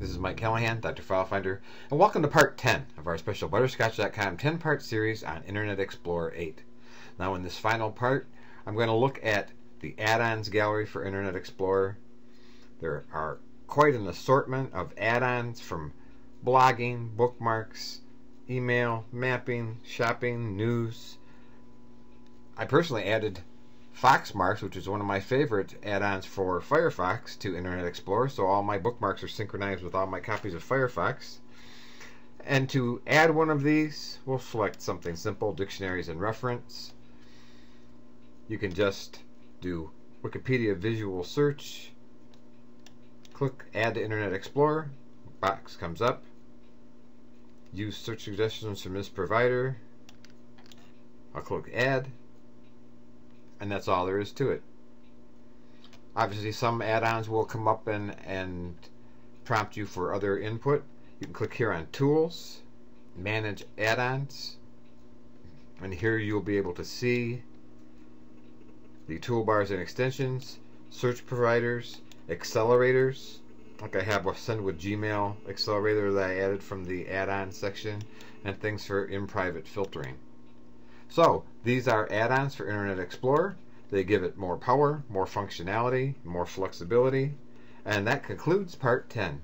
Mike Callahan, Dr. FileFinder, and welcome to part 10 of our special Butterscotch.com 10 part series on Internet Explorer 8. Now, in this final part, I'm going to look at the add ons gallery for Internet Explorer. There are quite an assortment of add ons from blogging, bookmarks, email, mapping, shopping, news. I personally added Foxmarks, which is one of my favorite add-ons for Firefox to Internet Explorer, so all my bookmarks are synchronized with all my copies of Firefox. And to add one of these, we'll select something simple, dictionaries and reference. You can just do Wikipedia visual search, click add to Internet Explorer, box comes up, use search suggestions from this provider, I'll click add, and that's all there is to it. Obviously, some add-ons will come up and, and prompt you for other input. You can click here on Tools, Manage Add-ons, and here you'll be able to see the toolbars and extensions, search providers, accelerators, like I have a Send with Gmail accelerator that I added from the add-on section, and things for in-private filtering. So these are add-ons for Internet Explorer. They give it more power, more functionality, more flexibility. And that concludes part 10.